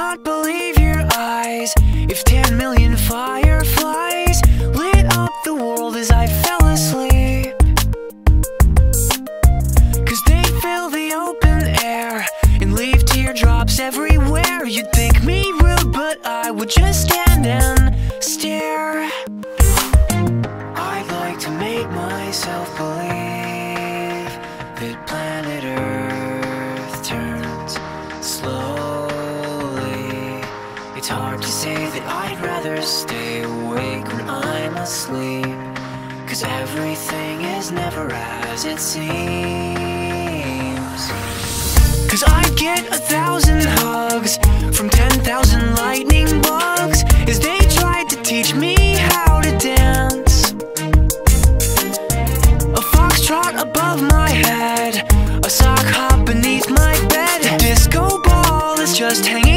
not believe your eyes. If 10 million fireflies Lit up the world as I fell asleep. Cause they fill the open air And leave teardrops everywhere. You'd think me rude but I would just stand and stare. I'd like to make myself believe That planet Earth say that I'd rather stay awake when I'm asleep. Cause everything is never as it seems. Cause I get a thousand hugs from ten thousand lightning bugs as they tried to teach me how to dance. A foxtrot above my head, a sock hop beneath my bed. A disco ball is just hanging.